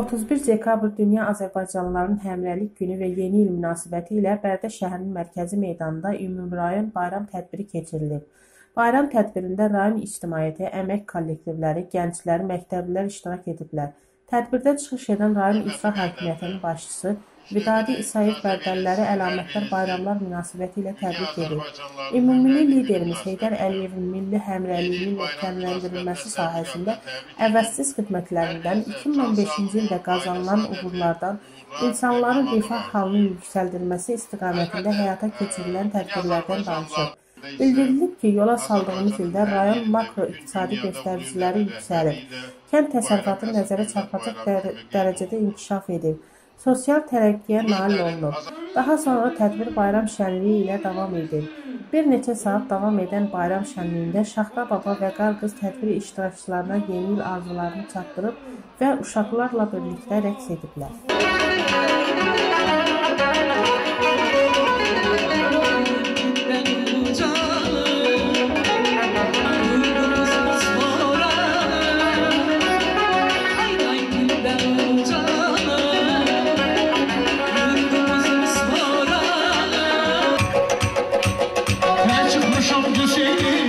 31 dekabr Dünya Azərbaycanlılarının Həmrəylik Günü və Yeni il münasibəti ilə Bərdə şəhərinin mərkəzi meydanında ümumrayon bayram tədbiri keçirilib. Bayram tədbirində rayon ictimaiyyəti, əmək kollektivləri, gənclər, məktəblilər iştirak ediblər. Tədbirdə çıxış edən rayon icra hakimiyyətinin başçısı Vidadi İsayev bərdəliləri əlamətlər bayramlar münasibəti ilə təbrik edib. Ümummilli liderimiz Heydər Əliyevin milli həmrəyliyinin möhkəmləndirilməsi sahəsində əvəzsiz xidmətlərindən 2015-ci ildə qazanılan uğurlardan insanların rifah halının yüksəldilməsi istiqamətində həyata keçirilən tədbirlərdən danışıb. Bildirilib ki, yola saldığımız ildə rayon makroiqtisadi göstəriciləri yüksəlib. Kənd təsərrüfatı nəzərə çarpacaq dərəcədə inkişaf edib. Sosial tərəqqiyə nail olunub. Daha sonra tədbir bayram şənliyi ilə davam edib. Bir neçə saat davam edən bayram şənliyində Şaxta baba və Qarqız tədbir iştirakçılarına yeni il arzularını çatdırıb və uşaqlarla birlikdə rəqs ediblər. eu chamo de